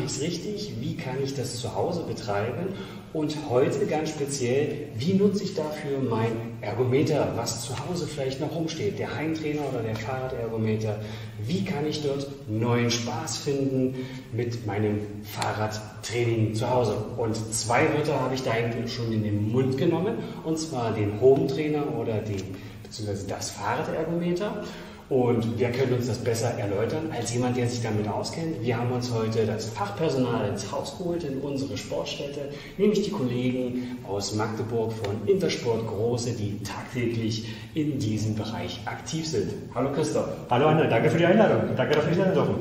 ich es richtig? Wie kann ich das zu Hause betreiben? Und heute ganz speziell, wie nutze ich dafür mein Ergometer, was zu Hause vielleicht noch rumsteht, der Heimtrainer oder der Fahrradergometer? Wie kann ich dort neuen Spaß finden mit meinem Fahrradtraining zu Hause? Und zwei Wörter habe ich da eigentlich schon in den Mund genommen, und zwar den Home Trainer oder den, beziehungsweise das Fahrradergometer. Und wer könnte uns das besser erläutern als jemand, der sich damit auskennt? Wir haben uns heute das Fachpersonal ins Haus geholt in unsere Sportstätte, nämlich die Kollegen aus Magdeburg von Intersport Große, die tagtäglich in diesem Bereich aktiv sind. Hallo Christoph. Hallo Anne, danke für die Einladung. Danke, dass wir hier sein dürfen.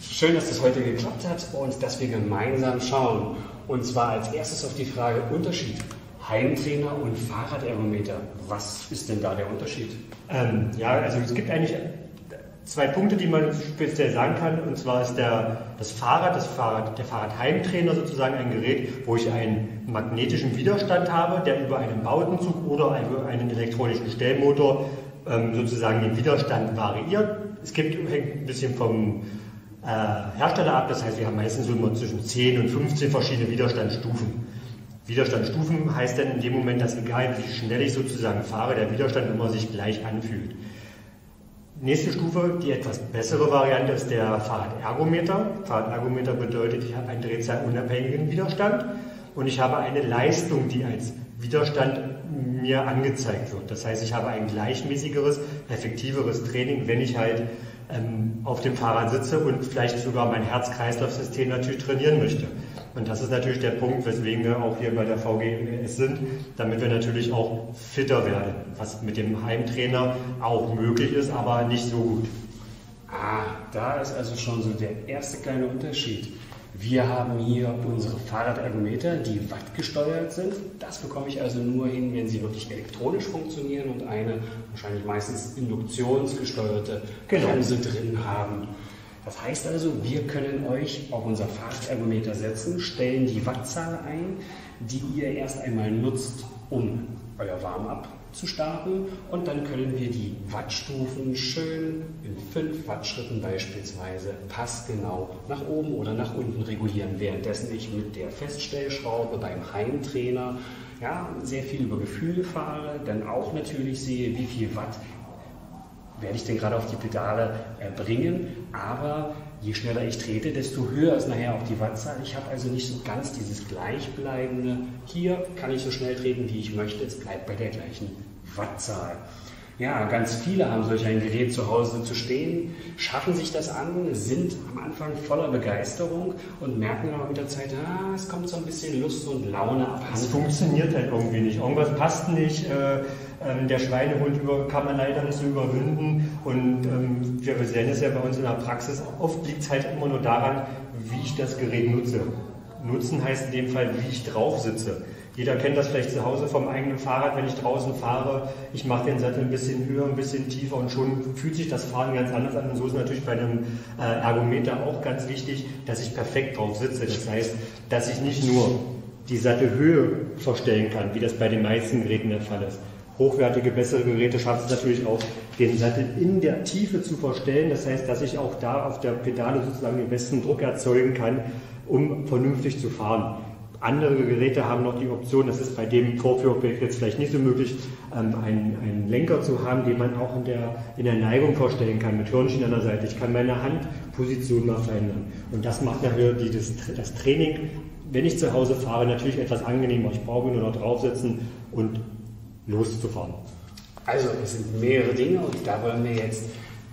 Schön, dass das heute geklappt hat und dass wir gemeinsam schauen. Und zwar als erstes auf die Frage Unterschied. Heimtrainer und Fahrradergometer. Was ist denn da der Unterschied? Ähm, ja, also es gibt eigentlich zwei Punkte, die man speziell sagen kann. Und zwar ist der, das Fahrrad, das Fahrrad, der Fahrradheimtrainer sozusagen ein Gerät, wo ich einen magnetischen Widerstand habe, der über einen Bautenzug oder einen elektronischen Stellmotor ähm, sozusagen den Widerstand variiert. Es gibt, hängt ein bisschen vom äh, Hersteller ab, das heißt, wir haben meistens so immer zwischen 10 und 15 verschiedene Widerstandsstufen. Widerstandsstufen heißt dann in dem Moment, dass egal wie schnell ich sozusagen fahre, der Widerstand immer sich gleich anfühlt. Nächste Stufe, die etwas bessere Variante ist der Fahrradergometer. Fahrradergometer bedeutet, ich habe einen drehzahlunabhängigen Widerstand und ich habe eine Leistung, die als Widerstand mir angezeigt wird. Das heißt, ich habe ein gleichmäßigeres, effektiveres Training, wenn ich halt ähm, auf dem Fahrrad sitze und vielleicht sogar mein Herz-Kreislauf-System natürlich trainieren möchte. Und das ist natürlich der Punkt, weswegen wir auch hier bei der VGMS sind, damit wir natürlich auch fitter werden, was mit dem Heimtrainer auch möglich ist, aber nicht so gut. Ah, da ist also schon so der erste kleine Unterschied. Wir haben hier unsere Fahrradergometer, die wattgesteuert sind. Das bekomme ich also nur hin, wenn sie wirklich elektronisch funktionieren und eine wahrscheinlich meistens induktionsgesteuerte genau. Bremse drin haben. Das heißt also, wir können euch auf unser Fahrradergometer setzen, stellen die Wattzahl ein, die ihr erst einmal nutzt, um euer Warm-up zu starten. Und dann können wir die Wattstufen schön in 5 Wattschritten beispielsweise passgenau nach oben oder nach unten regulieren, währenddessen ich mit der Feststellschraube beim Heimtrainer ja, sehr viel über Gefühl fahre, dann auch natürlich sehe, wie viel Watt werde ich denn gerade auf die Pedale äh, bringen. Aber je schneller ich trete, desto höher ist nachher auch die Wattzahl. Ich habe also nicht so ganz dieses gleichbleibende, hier kann ich so schnell treten, wie ich möchte, es bleibt bei der gleichen Wattzahl. Ja, ganz viele haben solch ein Gerät zu Hause zu stehen, schaffen sich das an, sind am Anfang voller Begeisterung und merken dann auch mit der Zeit, ah, es kommt so ein bisschen Lust und Laune ab. Es funktioniert halt irgendwie nicht. Irgendwas passt nicht. Äh, ähm, der Schweinehund über, kann man leider nicht so überwinden. Und ähm, wir sehen es ja bei uns in der Praxis. Oft liegt es halt immer nur daran, wie ich das Gerät nutze. Nutzen heißt in dem Fall, wie ich drauf sitze. Jeder kennt das vielleicht zu Hause vom eigenen Fahrrad, wenn ich draußen fahre. Ich mache den Sattel ein bisschen höher, ein bisschen tiefer und schon fühlt sich das Fahren ganz anders an. Und so ist natürlich bei einem äh, Ergometer auch ganz wichtig, dass ich perfekt drauf sitze. Das heißt, dass ich nicht nur die Sattelhöhe verstellen kann, wie das bei den meisten Geräten der Fall ist. Hochwertige, bessere Geräte schaffen es natürlich auch, den Sattel in der Tiefe zu verstellen. Das heißt, dass ich auch da auf der Pedale sozusagen den besten Druck erzeugen kann, um vernünftig zu fahren. Andere Geräte haben noch die Option, das ist bei dem Vorführobjekt jetzt vielleicht nicht so möglich, ähm, einen, einen, Lenker zu haben, den man auch in der, in der Neigung vorstellen kann, mit Hörnchen an der Seite. Ich kann meine Handposition mal verändern. Und das macht nachher die, das, das Training, wenn ich zu Hause fahre, natürlich etwas angenehmer. Ich brauche nur noch draufsetzen und loszufahren. Also es sind mehrere Dinge und da wollen wir jetzt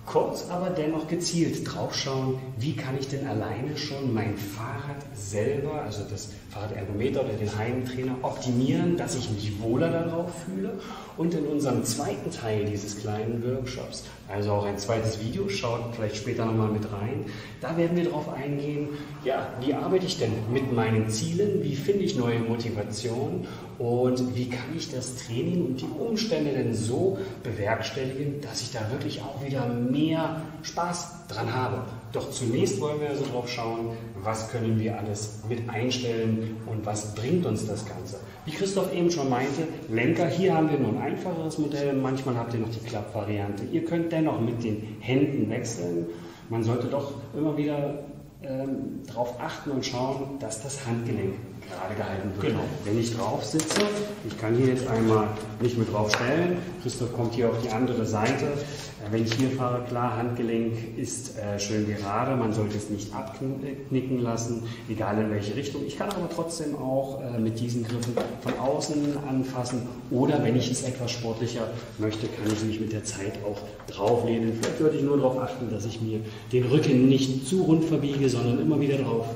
kurz, aber dennoch gezielt draufschauen, wie kann ich denn alleine schon mein Fahrrad selber, also das Fahrradergometer oder den Heimtrainer optimieren, dass ich mich wohler darauf fühle. Und in unserem zweiten Teil dieses kleinen Workshops, also auch ein zweites Video, schaut vielleicht später nochmal mit rein, da werden wir darauf eingehen, ja, wie arbeite ich denn mit meinen Zielen, wie finde ich neue Motivation und wie kann ich das Training und die Umstände denn so bewerkstelligen, dass ich da wirklich auch wieder mehr Spaß dran habe. Doch zunächst wollen wir also drauf schauen, was können wir alles mit einstellen und was bringt uns das Ganze. Wie Christoph eben schon meinte, Lenker, hier haben wir nur ein einfacheres Modell, manchmal habt ihr noch die Klappvariante. Ihr könnt dennoch mit den Händen wechseln. Man sollte doch immer wieder ähm, darauf achten und schauen, dass das Handgelenk gerade gehalten wird. Genau. Wenn ich drauf sitze, ich kann hier jetzt einmal nicht mehr drauf stellen, Christoph kommt hier auf die andere Seite. Äh, wenn ich hier fahre, klar, Handgelenk ist äh, schön gerade, man sollte es nicht abknicken lassen, egal in welche Richtung. Ich kann aber trotzdem auch äh, mit diesen Griffen von außen anfassen oder wenn ich es etwas sportlicher möchte, kann ich mich mit der Zeit auch drauflehnen. Vielleicht würde ich nur darauf achten, dass ich mir den Rücken nicht zu rund verbiege, sondern immer wieder drauf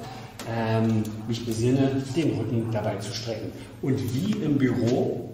ähm, mich besinne, den Rücken dabei zu strecken. Und wie im Büro,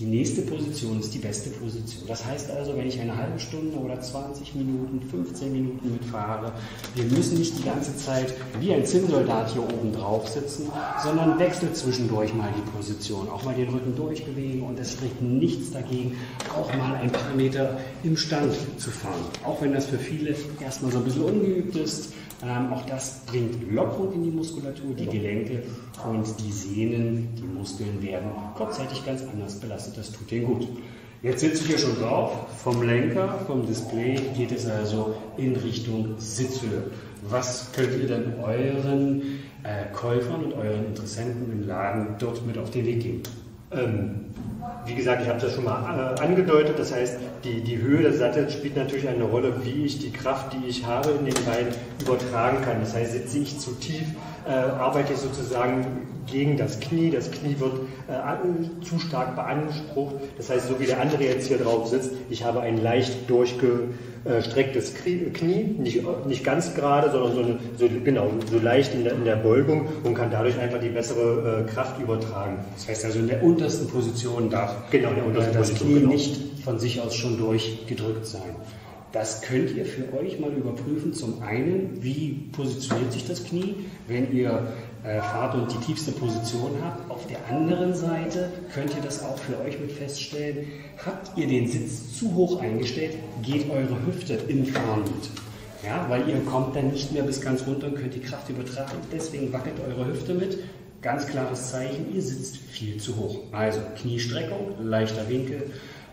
die nächste Position ist die beste Position. Das heißt also, wenn ich eine halbe Stunde oder 20 Minuten, 15 Minuten mitfahre, wir müssen nicht die ganze Zeit wie ein Zinnsoldat hier oben drauf sitzen, sondern wechselt zwischendurch mal die Position, auch mal den Rücken durchbewegen und es spricht nichts dagegen, auch mal ein paar Meter im Stand zu fahren. Auch wenn das für viele erstmal so ein bisschen ungeübt ist, ähm, auch das bringt Lockerung in die Muskulatur, die Gelenke und die Sehnen, die Muskeln werden kurzzeitig ganz anders belastet. Das tut denen gut. Jetzt sitze ich hier schon drauf. Vom Lenker, vom Display geht es also in Richtung Sitzhöhe. Was könnt ihr denn euren äh, Käufern und euren Interessenten im Laden dort mit auf den Weg geben? Ähm, wie gesagt, ich habe das schon mal äh, angedeutet, das heißt, die, die Höhe des Sattels spielt natürlich eine Rolle, wie ich die Kraft, die ich habe, in den Beinen übertragen kann. Das heißt, sitze ich zu tief, äh, arbeite ich sozusagen gegen das Knie, das Knie wird äh, zu stark beansprucht. Das heißt, so wie der andere jetzt hier drauf sitzt, ich habe ein leicht durchgestrecktes Knie, nicht, nicht ganz gerade, sondern so, so, genau, so leicht in der, in der Beugung und kann dadurch einfach die bessere äh, Kraft übertragen. Das heißt also in der untersten Position darf genau, der untersten das Position, Knie genau. nicht von sich aus schon durchgedrückt sein. Das könnt ihr für euch mal überprüfen. Zum einen, wie positioniert sich das Knie, wenn ihr äh, fahrt und die tiefste Position habt. Auf der anderen Seite könnt ihr das auch für euch mit feststellen. Habt ihr den Sitz zu hoch eingestellt, geht eure Hüfte im Fahren mit. Ja, weil ihr kommt dann nicht mehr bis ganz runter und könnt die Kraft übertragen. Deswegen wackelt eure Hüfte mit. Ganz klares Zeichen, ihr sitzt viel zu hoch. Also Kniestreckung, leichter Winkel,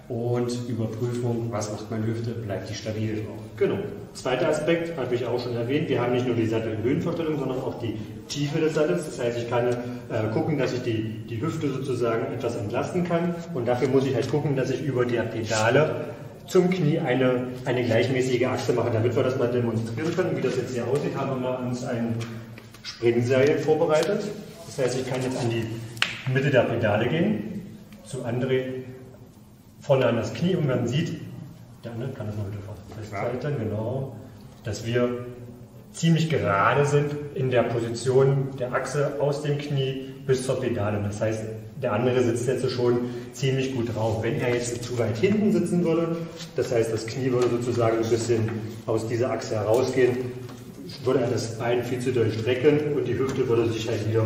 und Überprüfung, was macht meine Hüfte, bleibt die stabil Genau. Zweiter Aspekt, habe ich auch schon erwähnt, wir haben nicht nur die Sattelhöhenverstellung, sondern auch die Tiefe des Sattels. Das heißt, ich kann äh, gucken, dass ich die, die Hüfte sozusagen etwas entlasten kann und dafür muss ich halt gucken, dass ich über die Pedale zum Knie eine, eine gleichmäßige Achse mache. Damit wir das mal demonstrieren können, wie das jetzt hier aussieht, haben wir uns ein Springseil vorbereitet. Das heißt, ich kann jetzt an die Mitte der Pedale gehen, zu André vorne an das Knie und man sieht, der andere kann das mal bitte festhalten, genau, dass wir ziemlich gerade sind in der Position der Achse aus dem Knie bis zur Pedale. Das heißt, der andere sitzt jetzt schon ziemlich gut drauf. Wenn er jetzt zu weit hinten sitzen würde, das heißt, das Knie würde sozusagen ein bisschen aus dieser Achse herausgehen, würde er das Bein viel zu durchstrecken und die Hüfte würde sich halt wieder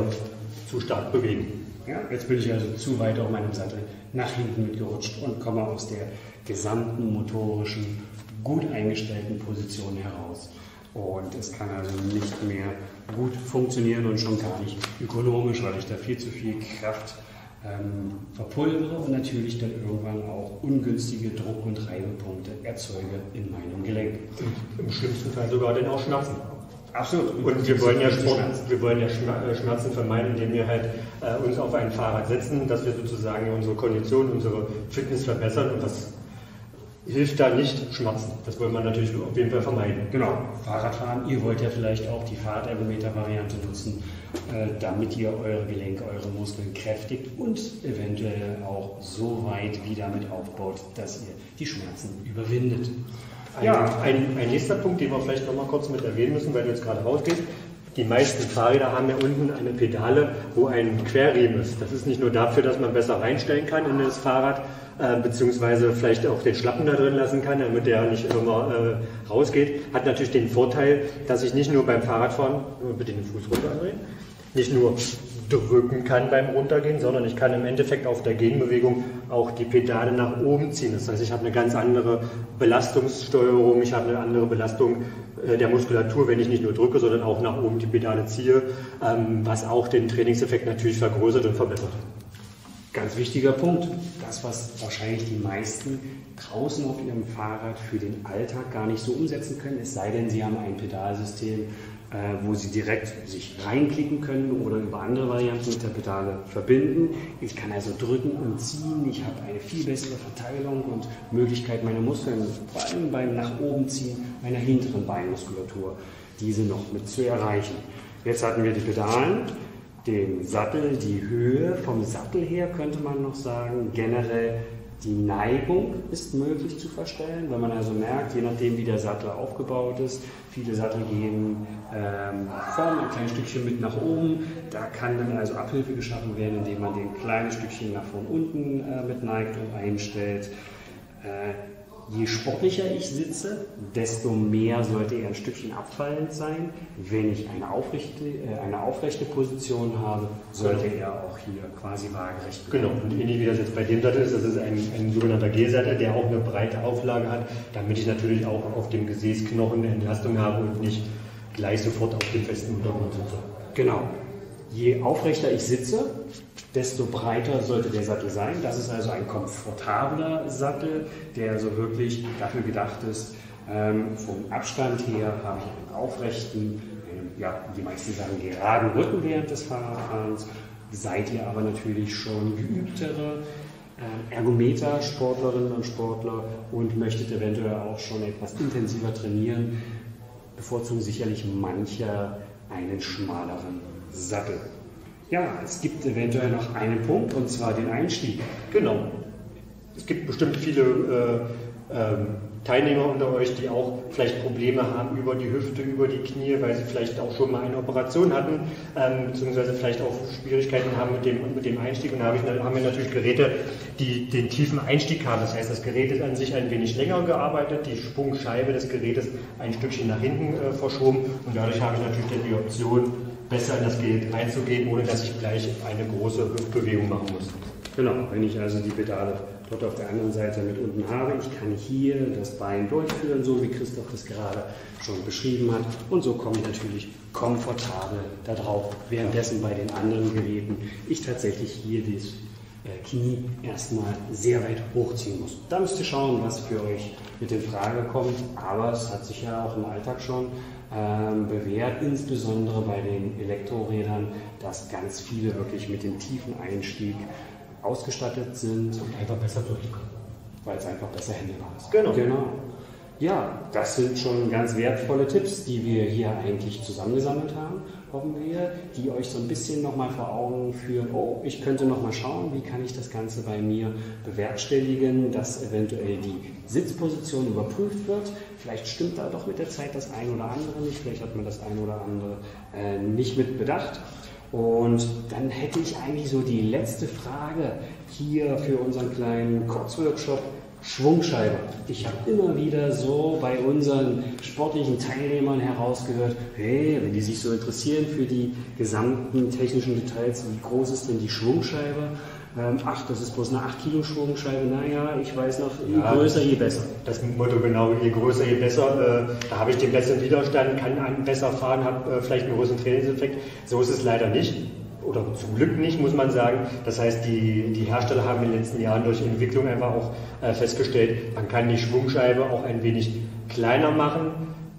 zu stark bewegen. Ja, jetzt bin ich also zu weit auf meinem Sattel nach hinten mitgerutscht und komme aus der gesamten motorischen, gut eingestellten Position heraus. Und es kann also nicht mehr gut funktionieren und schon gar nicht ökonomisch, weil ich da viel zu viel Kraft ähm, verpulvere und natürlich dann irgendwann auch ungünstige Druck- und Reibepunkte erzeuge in meinem Gelenk. Im schlimmsten Fall sogar den auch Schmerzen. Absolut. Und wir wollen, ja Sport, wir wollen ja äh, Schmerzen vermeiden, indem wir halt äh, uns auf ein Fahrrad setzen, dass wir sozusagen unsere Kondition, unsere Fitness verbessern und das hilft da nicht Schmerzen. Das wollen wir natürlich auf jeden Fall vermeiden. Genau, Fahrradfahren. Ihr wollt ja vielleicht auch die Fahrtergometer-Variante nutzen, äh, damit ihr eure Gelenke, eure Muskeln kräftigt und eventuell auch so weit wieder mit aufbaut, dass ihr die Schmerzen überwindet. Ein, ja, ein, ein nächster Punkt, den wir vielleicht noch mal kurz mit erwähnen müssen, weil du jetzt gerade rausgehst. Die meisten Fahrräder haben ja unten eine Pedale, wo ein Querriemen ist. Das ist nicht nur dafür, dass man besser reinstellen kann in das Fahrrad, äh, beziehungsweise vielleicht auch den Schlappen da drin lassen kann, damit der nicht immer äh, rausgeht. Hat natürlich den Vorteil, dass ich nicht nur beim Fahrradfahren, bitte den Fuß runter andrehen, nicht nur drücken kann beim Runtergehen, sondern ich kann im Endeffekt auf der Gegenbewegung auch die Pedale nach oben ziehen. Das heißt, ich habe eine ganz andere Belastungssteuerung, ich habe eine andere Belastung äh, der Muskulatur, wenn ich nicht nur drücke, sondern auch nach oben die Pedale ziehe, ähm, was auch den Trainingseffekt natürlich vergrößert und verbessert. Ganz wichtiger Punkt. Das, was wahrscheinlich die meisten draußen auf ihrem Fahrrad für den Alltag gar nicht so umsetzen können, es sei denn, sie haben ein Pedalsystem, wo Sie direkt sich reinklicken können oder über andere Varianten mit der Pedale verbinden. Ich kann also drücken und ziehen. Ich habe eine viel bessere Verteilung und Möglichkeit, meine Muskeln, vor allem beim nach oben ziehen, meiner hinteren Beinmuskulatur, diese noch mit zu erreichen. Jetzt hatten wir die Pedalen, den Sattel, die Höhe. Vom Sattel her könnte man noch sagen, generell die Neigung ist möglich zu verstellen, wenn man also merkt, je nachdem wie der Sattel aufgebaut ist, viele Sattel gehen ähm, vorne ein kleines Stückchen mit nach oben. Da kann dann also Abhilfe geschaffen werden, indem man den kleinen Stückchen nach vorne unten äh, mit neigt und einstellt. Äh, Je sportlicher ich sitze, desto mehr sollte er ein Stückchen abfallend sein. Wenn ich eine aufrechte, äh, eine aufrechte Position habe, sollte genau. er auch hier quasi waagerecht bleiben. Genau, und ähnlich wie das jetzt bei dem Sattel ist, das ist ein, ein sogenannter G-Sattel, der auch eine breite Auflage hat, damit ich natürlich auch auf dem Gesäßknochen eine Entlastung habe und nicht gleich sofort auf dem festen Untergrund sitze. Genau. Je aufrechter ich sitze, desto breiter sollte der Sattel sein. Das ist also ein komfortabler Sattel, der also wirklich dafür gedacht ist, ähm, vom Abstand her habe ich einen aufrechten, einen, ja, die meisten sagen geraden Rücken während des Fahrradfahrens. Seid ihr aber natürlich schon geübtere äh, Ergometer, Sportlerinnen und Sportler und möchtet eventuell auch schon etwas intensiver trainieren, bevorzugen sicherlich mancher einen schmaleren Sattel. Ja, es gibt eventuell noch einen Punkt, und zwar den Einstieg. Genau. Es gibt bestimmt viele äh, ähm, Teilnehmer unter euch, die auch vielleicht Probleme haben über die Hüfte, über die Knie, weil sie vielleicht auch schon mal eine Operation hatten, ähm, beziehungsweise vielleicht auch Schwierigkeiten haben mit dem, mit dem Einstieg. Und da hab ich, haben wir natürlich Geräte, die den tiefen Einstieg haben. Das heißt, das Gerät ist an sich ein wenig länger gearbeitet, die Sprungscheibe des Gerätes ein Stückchen nach hinten äh, verschoben und dadurch habe ich natürlich dann die Option, besser in das Gerät einzugehen, ohne dass ich gleich eine große Hüftbewegung machen muss. Genau, wenn ich also die Pedale dort auf der anderen Seite mit unten habe, ich kann hier das Bein durchführen, so wie Christoph das gerade schon beschrieben hat. Und so komme ich natürlich komfortabel darauf, währenddessen bei den anderen Geräten ich tatsächlich hier das äh, Knie erstmal sehr weit hochziehen muss. Da müsst ihr schauen, was für euch mit in Frage kommt, aber es hat sich ja auch im Alltag schon bewährt, insbesondere bei den Elektrorädern, dass ganz viele wirklich mit dem tiefen Einstieg ausgestattet sind. Und einfach besser durchkommen. Weil es einfach besser handelbar ist. Genau. genau. Ja, das sind schon ganz wertvolle Tipps, die wir hier eigentlich zusammengesammelt haben, hoffen wir, die euch so ein bisschen nochmal vor Augen führen, oh, ich könnte nochmal schauen, wie kann ich das Ganze bei mir bewerkstelligen, dass eventuell die Sitzposition überprüft wird. Vielleicht stimmt da doch mit der Zeit das eine oder andere nicht, vielleicht hat man das eine oder andere äh, nicht mit bedacht. Und dann hätte ich eigentlich so die letzte Frage hier für unseren kleinen Kurzworkshop. Schwungscheibe. Ich habe immer wieder so bei unseren sportlichen Teilnehmern herausgehört, hey, wenn die sich so interessieren für die gesamten technischen Details, wie groß ist denn die Schwungscheibe? Ähm, ach, das ist bloß eine 8 Kilo Schwungscheibe. Naja, ich weiß noch, je ja, größer, je besser. Das Motto genau, je größer, je besser. Äh, da habe ich den besseren Widerstand, kann einen besser fahren, habe äh, vielleicht einen größeren Trainingseffekt. So ist es leider nicht oder zum Glück nicht, muss man sagen. Das heißt, die, die Hersteller haben in den letzten Jahren durch Entwicklung einfach auch äh, festgestellt, man kann die Schwungscheibe auch ein wenig kleiner machen,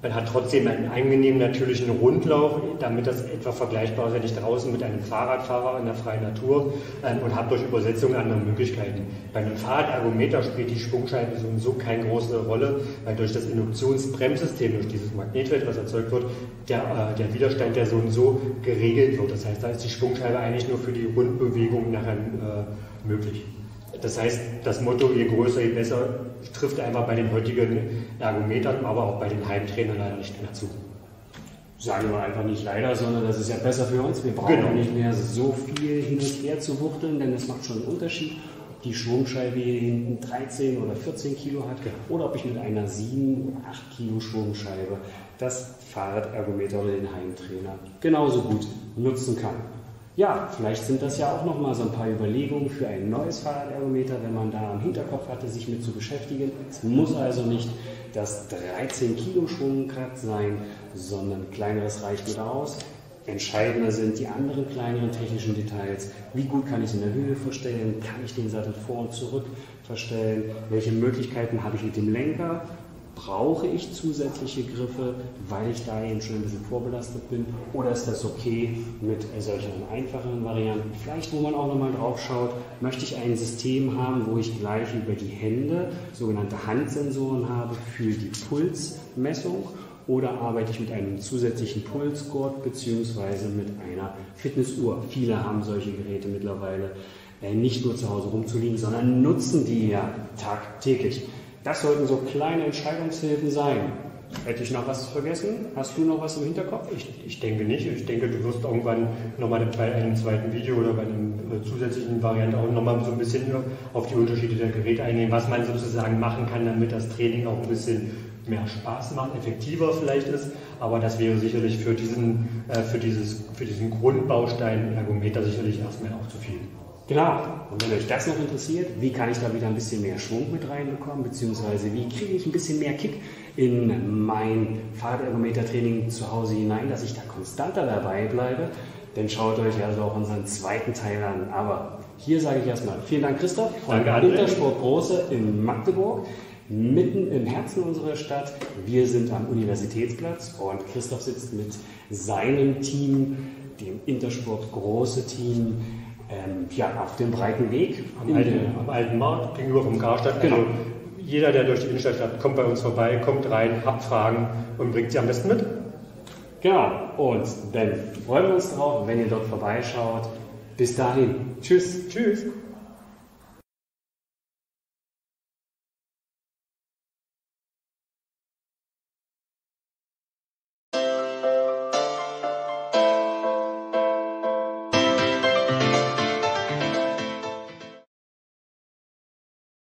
man hat trotzdem einen angenehmen natürlichen Rundlauf, damit das etwa vergleichbar ist, wenn ich draußen mit einem Fahrradfahrer in der freien Natur ähm, und habe durch Übersetzung andere Möglichkeiten. Bei einem Fahrradergometer spielt die Schwungscheibe sowieso keine große Rolle, weil durch das Induktionsbremssystem, durch dieses Magnetfeld, was erzeugt wird, der, äh, der Widerstand ja so und so geregelt wird. Das heißt, da ist die Schwungscheibe eigentlich nur für die Rundbewegung nachher äh, möglich. Das heißt, das Motto, je größer, je besser, trifft einfach bei den heutigen Ergometern, aber auch bei den Heimtrainern leider nicht mehr zu. Sagen wir einfach nicht leider, sondern das ist ja besser für uns. Wir brauchen genau. nicht mehr so viel hin und her zu wuchteln, denn es macht schon einen Unterschied, ob die Schwungscheibe hier hinten 13 oder 14 Kilo hat oder ob ich mit einer 7 oder 8 Kilo Schwungscheibe das Fahrradergometer oder den Heimtrainer genauso gut nutzen kann. Ja, vielleicht sind das ja auch nochmal so ein paar Überlegungen für ein neues Fahrradergometer, wenn man da am Hinterkopf hatte, sich mit zu beschäftigen. Es muss also nicht das 13 Kilo Schwungrad sein, sondern kleineres reicht mir aus. Entscheidender sind die anderen kleineren technischen Details. Wie gut kann ich es in der Höhe verstellen? Kann ich den Sattel vor und zurück verstellen? Welche Möglichkeiten habe ich mit dem Lenker? Brauche ich zusätzliche Griffe, weil ich da eben schon ein bisschen vorbelastet bin? Oder ist das okay mit solchen einfacheren Varianten? Vielleicht, wo man auch nochmal drauf schaut, möchte ich ein System haben, wo ich gleich über die Hände sogenannte Handsensoren habe für die Pulsmessung? Oder arbeite ich mit einem zusätzlichen Pulsgurt bzw. mit einer Fitnessuhr? Viele haben solche Geräte mittlerweile äh, nicht nur zu Hause rumzuliegen, sondern nutzen die ja tagtäglich. Das sollten so kleine Entscheidungshilfen sein. Hätte ich noch was vergessen? Hast du noch was im Hinterkopf? Ich, ich denke nicht. Ich denke, du wirst irgendwann nochmal bei einem zweiten Video oder bei einem äh, zusätzlichen Variante auch nochmal so ein bisschen auf die Unterschiede der Geräte eingehen, was man sozusagen machen kann, damit das Training auch ein bisschen mehr Spaß macht, effektiver vielleicht ist. Aber das wäre sicherlich für diesen, äh, für dieses, für diesen Grundbaustein Ergometer sicherlich erstmal auch zu viel. Genau. Und wenn euch das noch interessiert, wie kann ich da wieder ein bisschen mehr Schwung mit reinbekommen, beziehungsweise wie kriege ich ein bisschen mehr Kick in mein Fahrradergometer-Training zu Hause hinein, dass ich da konstanter dabei bleibe, dann schaut euch also auch unseren zweiten Teil an. Aber hier sage ich erstmal vielen Dank, Christoph, von Danke, Intersport Große in Magdeburg, mitten im Herzen unserer Stadt. Wir sind am Universitätsplatz und Christoph sitzt mit seinem Team, dem Intersport Große Team, ähm, ja, auf dem breiten Weg. Am, alten, am alten, Markt gegenüber vom Karstadt. Genau. Also jeder, der durch die Innenstadt fährt, kommt bei uns vorbei, kommt rein, habt Fragen und bringt sie am besten mit. Genau. Und dann freuen wir uns drauf, wenn ihr dort vorbeischaut. Bis dahin. Tschüss. Tschüss.